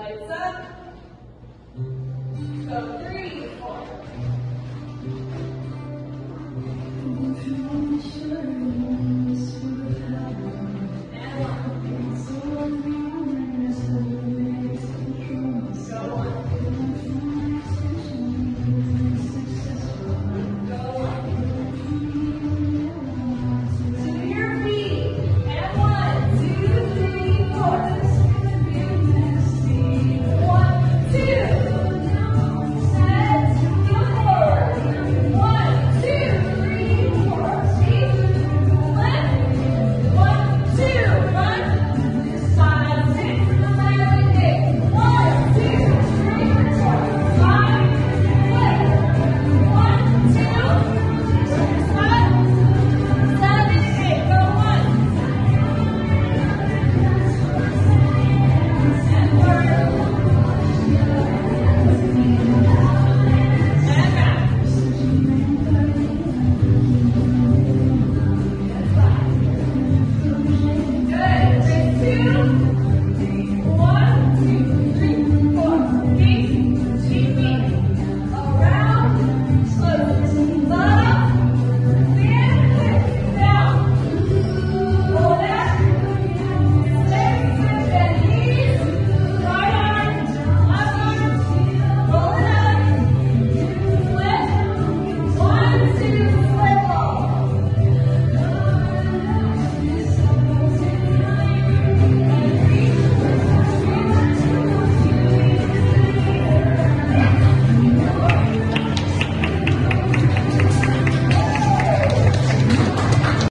Lights up.